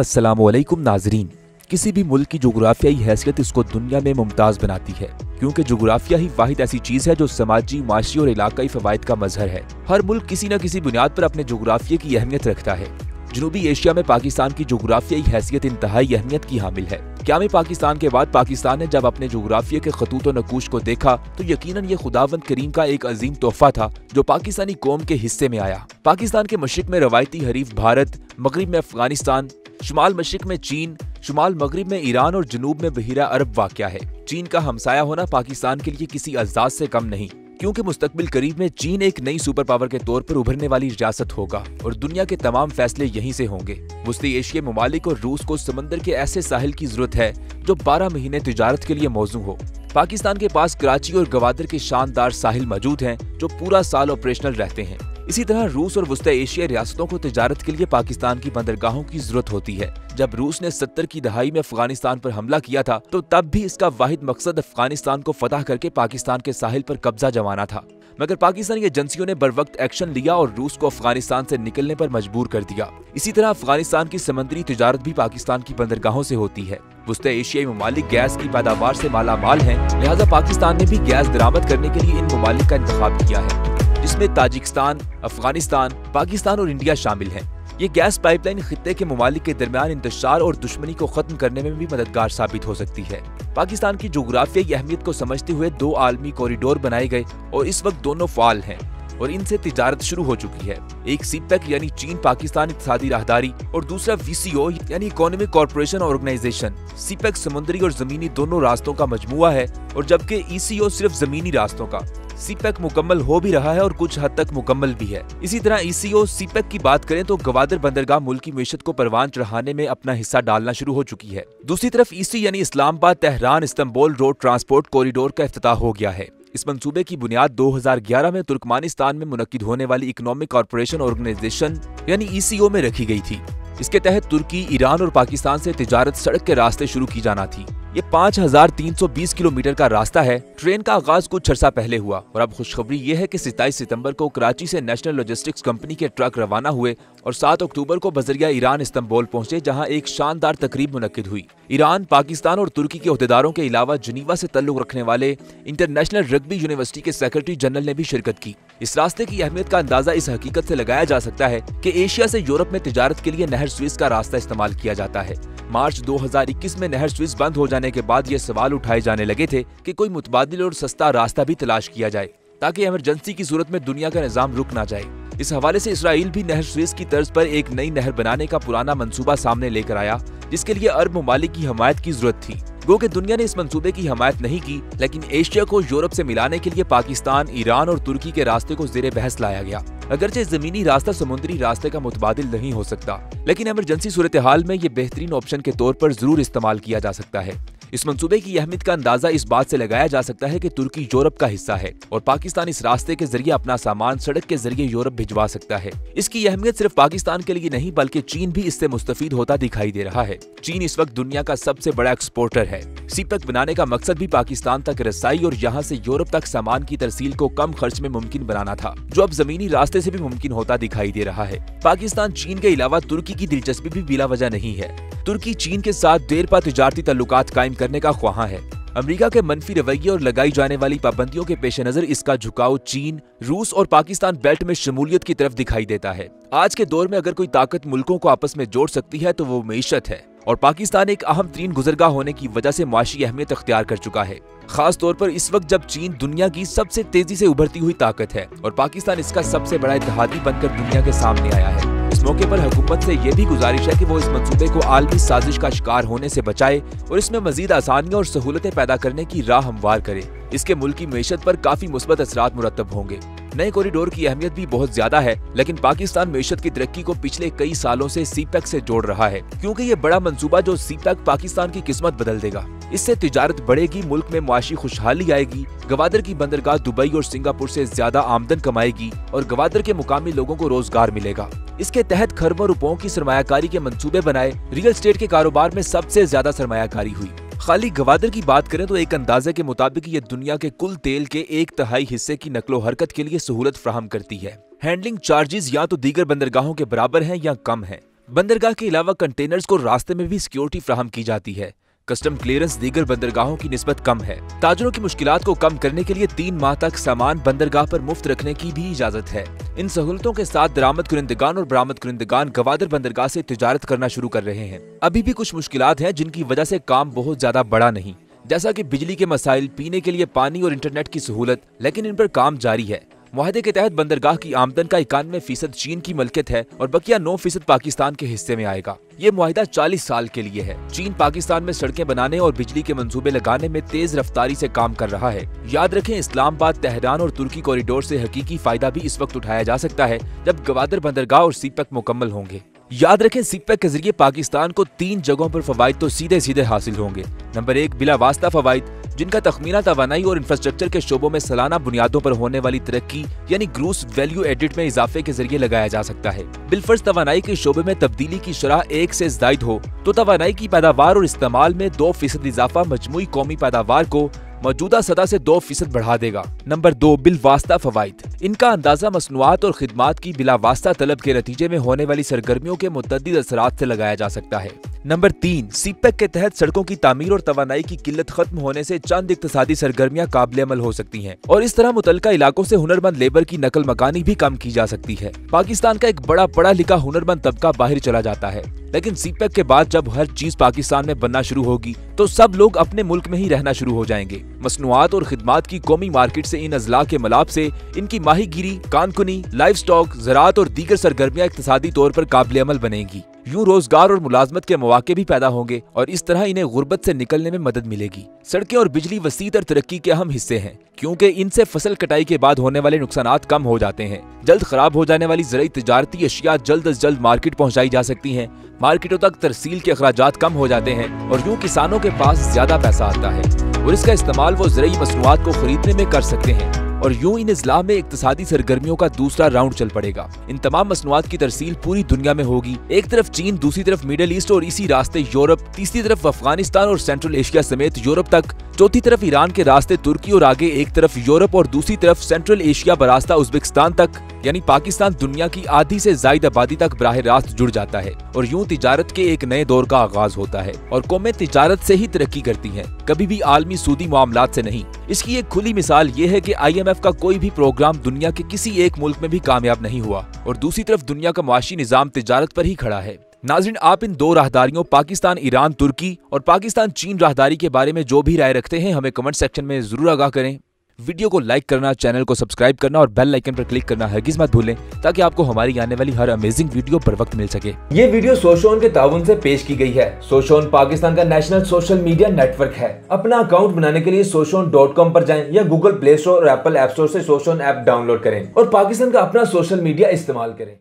अस्सलाम नाजरीन। किसी भी मुल्क की जोग्राफियाई हैसियत इसको दुनिया में मुमताज़ बनाती है, क्योंकि जोग्राफिया ही वाहिद ऐसी चीज़ है जो समाजी, माशी और इलाकाई फवायद का मजहर है। हर मुल्क किसी न किसी बुनियाद पर अपने जोग्राफिया की अहमियत रखता है। जनूबी एशिया में पाकिस्तान की जोग्राफियाई हैसियत इंतहाई अहमियत की हामिल है। क्या में पाकिस्तान के बाद पाकिस्तान ने जब अपने जोग्राफिया के खतूत नकूश को देखा तो यकीनन ये खुदावंद करीम का एक अजीम तोहफा था, जो पाकिस्तानी कौम के हिस्से में आया। पाकिस्तान के मशरक में रवायती हरीफ भारत, मगरब में अफ़गानिस्तान, शुमाल मशरक में चीन, शुमाल मगरब में ईरान और जनूब में बहिरा अरब वाक़ है। चीन का हमसाया होना पाकिस्तान के लिए किसी अजाज से कम नहीं। क्योंकि मुस्तकबिल करीब में चीन एक नई सुपर पावर के तौर पर उभरने वाली रियासत होगा और दुनिया के तमाम फैसले यहीं से होंगे। वस्ती एशिया ममालिक और रूस को समंदर के ऐसे साहिल की ज़रूरत है जो 12 महीने तजारत के लिए मौजू हो। पाकिस्तान के पास कराची और गवादर के शानदार साहिल मौजूद हैं जो पूरा साल ऑपरेशनल रहते हैं। इसी तरह रूस और वस्ती एशिया रियासतों को तजारत के लिए पाकिस्तान की बंदरगाहों की ज़रूरत होती है। जब रूस ने सत्तर की दहाई में अफ़गानिस्तान पर हमला किया था तो तब भी इसका वाहिद मकसद अफ़गानिस्तान को फतह करके पाकिस्तान के साहिल पर कब्जा जमाना था। मगर पाकिस्तानी एजेंसियों ने बर वक्त एक्शन लिया और रूस को अफ़गानिस्तान से निकलने पर मजबूर कर दिया। इसी तरह अफ़गानिस्तान की समंदरी तजारत भी पाकिस्तान की बंदरगाहों से होती है। वस्ती एशियाई ममालिक गैस की पैदावार से माला माल है, लिहाजा पाकिस्तान ने भी गैस दरामद करने के लिए इन ममालिक का इंतज़ाम किया है। जिसमें ताजिकिस्तान, अफ़गानिस्तान, पाकिस्तान और इंडिया शामिल हैं। ये गैस पाइपलाइन खत्े के ममालिक के दरमियान इंतज़ार और दुश्मनी को खत्म करने में भी मददगार साबित हो सकती है। पाकिस्तान की जोग्राफियाई अहमियत को समझते हुए दो आलमी कॉरिडोर बनाए गए और इस वक्त दोनों फाल हैं और इनसे तजारत शुरू हो चुकी है। एक सीपेक यानी चीन पाकिस्तान इकसादी राहदारी और दूसरा वीसीओ यानी इकोनॉमिक कॉरपोरेशन ऑर्गेनाइजेशन। सीपेक समुद्री और जमीनी दोनों रास्तों का मजमुआ है और जबकि ईसीओ सिर्फ़ जमीनी रास्तों का। सीपेक मुकम्मल हो भी रहा है और कुछ हद तक मुकम्मल भी है इसी तरह ईसीओ सीपेक की बात करें तो गवादर बंदरगाह मुल्क की मीशत को परवान चढ़ाने में अपना हिस्सा डालना शुरू हो चुकी है दूसरी तरफ़ ईसी यानी Islamabad Tehran Istanbul road transport corridor का अफ्ताह हो गया है इस मंसूबे की बुनियाद 2011 में तुर्कमानिस्तान में मुनद होने वाली इकोनॉमिक कॉरपोरेशन ऑर्गेनाइजेशन यानी ईसीओ में रखी गई थी इसके तहत तुर्की ईरान और पाकिस्तान से तिजारत सड़क के रास्ते शुरू की जाना थी ये 5,320 किलोमीटर का रास्ता है। ट्रेन का आगाज़ कुछ अर्सा पहले हुआ और अब खुशखबरी ये है कि 27 सितंबर को कराची से नेशनल लॉजिस्टिक्स कंपनी के ट्रक रवाना हुए और 7 अक्टूबर को बजरिया ईरान इस्तंबुल पहुँचे जहाँ एक शानदार तकरीब मुनद हुई। ईरान पाकिस्तान और तुर्की के अहदेदारों के अलावा जनीवा से तल्लुक रखने वाले इंटरनेशनल रग्बी यूनिवर्सिटी के सेक्रेटरी जनरल ने भी शिरकत की। इस रास्ते की अहमियत का अंदाज़ा इस हकीकत से लगाया जा सकता है कि एशिया से यूरोप में तजारत के लिए नहर स्विस का रास्ता इस्तेमाल किया जाता है। मार्च 2021 में नहर स्विस बंद हो जाने के बाद ये सवाल उठाए जाने लगे थे कि कोई मुतबादिल और सस्ता रास्ता भी तलाश किया जाए, ताकि इमरजेंसी की सूरत में दुनिया का निज़ाम रुक ना जाए। इस हवाले से इसराइल भी नहर स्विस की तर्ज पर एक नई नहर बनाने का पुराना मंसूबा सामने लेकर आया, जिसके लिए अरब ममालिक की हमायत की ज़रूरत थी। गो के दुनिया ने इस मंसूबे की हमायत नहीं की, लेकिन एशिया को यूरोप से मिलाने के लिए पाकिस्तान, ईरान और तुर्की के रास्ते को जेर बहस लाया गया। अगरचे जमीनी रास्ता समुद्री रास्ते का मुतबादिल नहीं हो सकता, लेकिन इमरजेंसी सूरत हाल में ये बेहतरीन ऑप्शन के तौर पर ज़रूर इस्तेमाल किया जा सकता है। इस मंसूबे की अहमियत का अंदाज़ा इस बात से लगाया जा सकता है कि तुर्की यूरोप का हिस्सा है और पाकिस्तान इस रास्ते के ज़रिए अपना सामान सड़क के ज़रिए यूरोप भिजवा सकता है। इसकी अहमियत सिर्फ़ पाकिस्तान के लिए नहीं, बल्कि चीन भी इससे मुस्तफीद होता दिखाई दे रहा है। चीन इस वक्त दुनिया का सबसे बड़ा एक्सपोर्टर है। सीपक बनाने का मकसद भी पाकिस्तान तक रसाई और यहाँ से यूरोप तक सामान की तरसील को कम खर्च में मुमकिन बनाना था, जो अब जमीनी रास्ते से भी मुमकिन होता दिखाई दे रहा है। पाकिस्तान चीन के अलावा तुर्की की दिलचस्पी भी बिला वजह नहीं है। तुर्की चीन के साथ देर पा तजारती तल्लुक कायम करने का ख्वाहा है। अमेरिका के मनफी रवैये और लगाई जाने वाली पाबंदियों के पेश नज़र इसका झुकाव चीन, रूस और पाकिस्तान बेल्ट में शमूलियत की तरफ़ दिखाई देता है। आज के दौर में अगर कोई ताकत मुल्कों को आपस में जोड़ सकती है तो वो मीशत है। और पाकिस्तान एक अहम तरीन गुजरगाह होने की वजह से मुआशी अहमियत अख्तियार कर चुका है। खास तौर पर इस वक्त जब चीन दुनिया की सबसे तेज़ी से उभरती हुई ताकत है और पाकिस्तान इसका सबसे बड़ा इतिहादी बनकर दुनिया के सामने आया है। मौके पर हुकूमत से ये भी गुजारिश है कि वो इस मंसूबे को आलमी साजिश का शिकार होने से बचाए और इसमें मजीद आसानियाँ और सहूलतें पैदा करने की राह हमवार करे। इसके मुल्की मीशत पर काफ़ी मुस्बत असरा मुरतब होंगे। नए कॉरिडोर की अहमियत भी बहुत ज़्यादा है, लेकिन पाकिस्तान मीशत की तरक्की को पिछले कई सालों से सीपैक से जोड़ रहा है, क्योंकि ये बड़ा मंसूबा जो सीपैक पाकिस्तान की किस्मत बदल देगा। इससे तिजारत बढ़ेगी, मुल्क में मुआशी खुशहाली आएगी, गवादर की बंदरगाह दुबई और सिंगापुर से ज़्यादा आमदन कमाएगी और गवादर के मुकामी लोगों को रोज़गार मिलेगा। इसके तहत खरबों रुपयों की सरमाकारी के मंसूबे बनाए, रियल स्टेट के कारोबार में सबसे ज़्यादा सरमाकारी हुई। खाली गवादर की बात करें तो एक अंदाजे के मुताबिक ये दुनिया के कुल तेल के एक तहाई हिस्से की नकलो हरकत के लिए सहूलत फ्राहम करती है। हैंडलिंग चार्जेस या तो दीगर बंदरगाहों के बराबर हैं या कम हैं। बंदरगाह के अलावा कंटेनर्स को रास्ते में भी सिक्योरिटी फ्राहम की जाती है। कस्टम क्लियरेंस दीगर बंदरगाहों की निस्बत कम है। ताजरों की मुश्किल को कम करने के लिए तीन माह तक सामान बंदरगाह पर मुफ़्त रखने की भी इजाज़त है। इन सहूलतों के साथ दरामद कुरिंदगान और बरामद कुरिंदगान गवादर बंदरगाह से तजारत करना शुरू कर रहे हैं। अभी भी कुछ मुश्किल हैं जिनकी वजह से काम बहुत ज़्यादा बड़ा नहीं। जैसा कि बिजली के मसाइल, पीने के लिए पानी और इंटरनेट की सहूलत, लेकिन इन पर काम जारी है। माहे के तहत बंदरगाह की आमदन का इक्यानवे फ़ीसद चीन की मलकियत है और बकिया नौ फ़ीसद पाकिस्तान के हिस्से में आएगा। ये माहिदा 40 साल के लिए है। चीन पाकिस्तान में सड़कें बनाने और बिजली के मंसूबे लगाने में तेज रफ्तारी से काम कर रहा है। याद रखें, इस्लामाबाद, तेहरान और तुर्की कॉरिडोर से हकीकी फ़ायदा भी इस वक्त उठाया जा सकता है, जब गवादर बंदरगाह और सीपक मुकम्मल होंगे। याद रखें, सीपैक के ज़रिए पाकिस्तान को तीन जगहों पर फवाद तो सीधे सीधे हासिल होंगे। नंबर एक बिला वास्ता फवाद जिनका तखमीना तोानाई और इंफ्रास्ट्रक्चर के शोबों में सालाना बुनियादों पर होने वाली तरक्की, यानी ग्रूस वैल्यू एडिट में इजाफे के ज़रिए लगाया जा सकता है। बिलफर्ज तोानाई के शोबे में तब्दीली की शराह एक से जायद हो तो तोानाई की पैदावार और इस्तेमाल में दो फ़ीसद इजाफा मजमू कौमी पैदावार को मौजूदा सतह से दो फ़ीसद बढ़ा देगा। नंबर दो बिल वास्ता फवाद इनका अंदाज़ा मसनुआत और खिदमात की बिला वास्ता तलब के नतीजे में होने वाली सरगर्मियों के मुतद असरात से लगाया जा सकता है। नंबर तीन, सीपेक के तहत सड़कों की तमीर और तोानाई की किल्लत खत्म होने से चंद इकतदी सरगर्मियाँ काबिल अमल हो सकती हैं और इस तरह मुतल इलाकों से हुनरमंद लेबर की नकल मकानी भी कम की जा सकती है। पाकिस्तान का एक बड़ा पढ़ा लिखा हुनरमंद तबका बाहर चला जाता है, लेकिन सीपेक के बाद जब हर चीज़ पाकिस्तान में बनना शुरू होगी तो सब लोग अपने मुल्क में ही रहना शुरू हो जाएँगे। मसनुआत और खिदमात की कौमी मार्केट से इन अजला के मलाब से इनकी माहीगिरी, कानकुनी लाइफ स्टॉक ज़रात और दीगर सरगर्मियाँ इकतदी तौर पर काबिल अमल बनेगी। यूँ रोज़गार और मुलाजमत के मौके भी पैदा होंगे और इस तरह इन्हें गुर्बत से निकलने में मदद मिलेगी। सड़कें और बिजली वसी और तरक्की के अहम हिस्से हैं, क्योंकि इनसे फ़सल कटाई के बाद होने वाले नुकसान कम हो जाते हैं। जल्द खराब हो जाने वाली ज़रिए तजारती अशिया जल्द अज जल्द मार्केट पहुँचाई जा सकती है। मार्केटों तक तरसील के अखराज कम हो जाते हैं और यूँ किसानों के पास ज़्यादा पैसा आता है। और इसका इस्तेमाल वो ज़रिए मसनूआत को खरीदने में कर सकते हैं। और यूँ इन इजला में इकतदी सरगर्मियों का दूसरा राउंड चल पड़ेगा। इन तमाम मसनुआत की तरसील पूरी दुनिया में होगी। एक तरफ़ चीन, दूसरी तरफ़ मिडल ईस्ट और इसी रास्ते यूरोप, तीसरी तरफ़ अफ़गानिस्तान और सेंट्रल एशिया समेत यूरोप तक, चौथी तरफ़ ईरान के रास्ते तुर्की और आगे एक तरफ़ यूरोप और दूसरी तरफ़ सेंट्रल एशिया बरास्ता उज्बेकिस्तान तक, यानी पाकिस्तान दुनिया की आधी से जायद आबादी तक बराह रास्त जुड़ जाता है और यूँ तिजारत के एक नए दौर का आगाज़ होता है। और कौमें तिजारत से ही तरक्की करती हैं, कभी भी आलमी सूदी मामला से नहीं। इसकी एक खुली मिसाल ये है कि आईएमएफ का कोई भी प्रोग्राम दुनिया के किसी एक मुल्क में भी कामयाब नहीं हुआ और दूसरी तरफ़ दुनिया का मुआशी निज़ाम तजारत पर ही खड़ा है। नाजरन, आप इन दो राहदारियों, पाकिस्तान, ईरान, तुर्की और पाकिस्तान चीन राहदारी के बारे में जो भी राय रखते हैं, हमें कमेंट सेक्शन में ज़रूर आगाह करें। वीडियो को लाइक करना, चैनल को सब्सक्राइब करना और बेल लाइकन पर क्लिक करना हरगिज मत भूलें, ताकि आपको हमारी आने वाली हर अमेजिंग वीडियो पर वक्त मिल सके। ये वीडियो सोशोन के ताउन से पेश की गई है। सोशोन पाकिस्तान का नेशनल सोशल मीडिया नेटवर्क है। अपना अकाउंट बनाने के लिए सोशोन डॉट कॉम आरोप जाए या गूगल प्ले स्टोर और एप्पल एप स्टोर ऐसी सोशोन ऐप डाउनलोड करें और पाकिस्तान का अपना सोशल मीडिया इस्तेमाल करें।